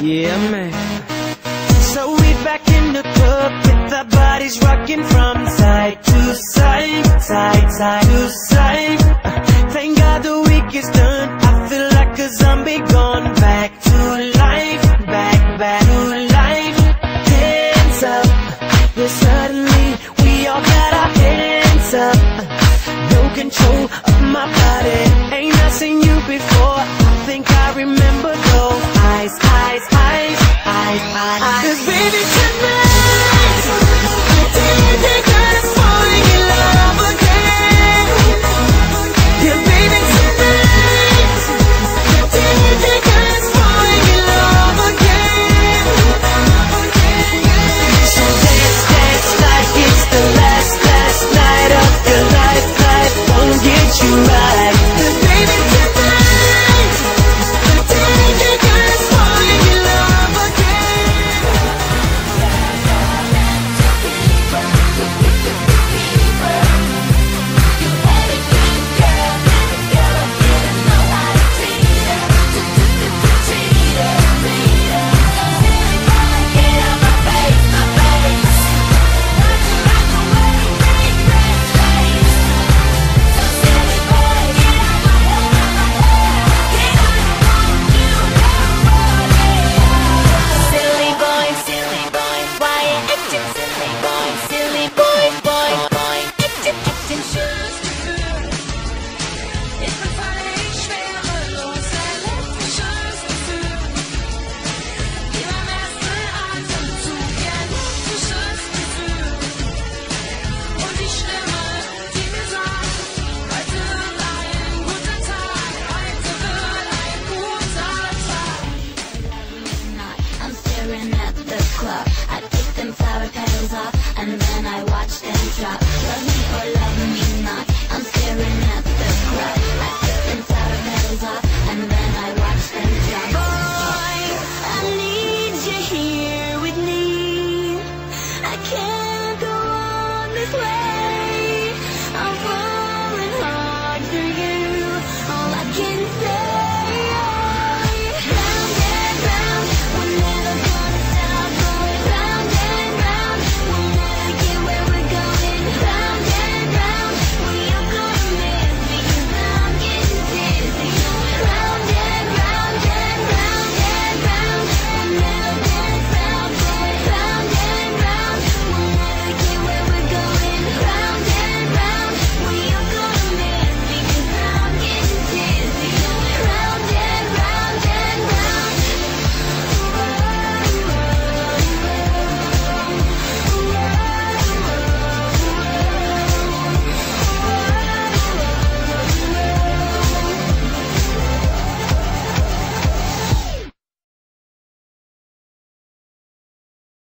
Yeah, man. So we back in the club with our bodies rocking from side to side, side, side to side. Uh, Thank God the week is done. I feel like a zombie gone back to life, back, back to life. Hands up, yeah, suddenly we all got our hands up. No control of my body. Ain't I seen you before? I think I remember those eyes, eyes, eyes, eyes, eyes. Cause baby tonight, we did it good. club. I pick them flower petals off And then I watch them drop. Love me or love